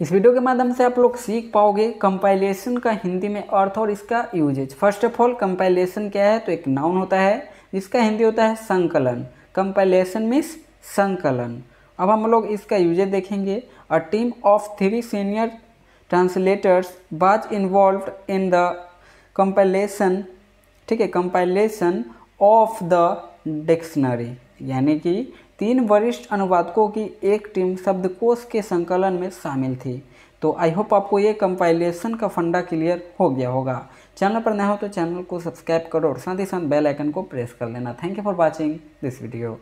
इस वीडियो के माध्यम से आप लोग सीख पाओगे कंपाइलेशन का हिंदी में अर्थ और इसका uses first of all compilation क्या है? तो एक नाउन होता है, जिसका हिंदी होता है संकलन। कंपाइलेशन मीन्स संकलन। अब हम लोग इसका यूजेज देखेंगे। A team of three senior translators was involved in the compilation ठीक है कंपाइलेशन ऑफ़ द डिक्शनरी यानी कि तीन वरिष्ठ अनुवादकों की एक टीम शब्दकोश के संकलन में शामिल थी। तो आई होप आपको ये कंपाइलेशन का फंडा क्लियर हो गया होगा। चैनल पर नया हो तो चैनल को सब्सक्राइब करो और साथ ही साथ बेल आइकन को प्रेस कर लेना। Thank you for watching this video